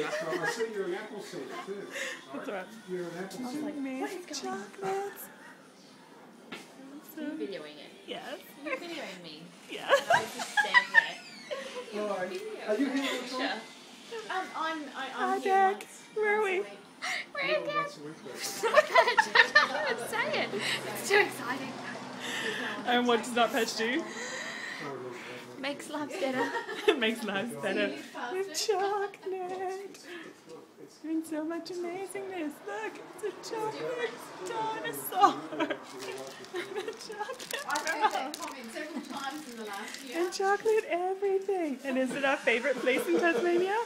forever. I see you're an apple seed too. That's all right. You're an apple seed. Like amazing chocolates. Are videoing it? Yes. You're videoing me? Yes. I just stand there. All right. Are you here all the time? Um, I'm, I, Hi, I'm here Dad. once. Where are we? once a week. Oh, once a week, though. Stop it! I can't even say it. It's too exciting. And what does Nutpatch do? Look, that Makes life better. it makes life better with chocolate. And so much amazingness. Look, it's a chocolate dinosaur. and chocolate I've heard frog. several times in the last year. And chocolate everything. And is it our favourite place in Tasmania?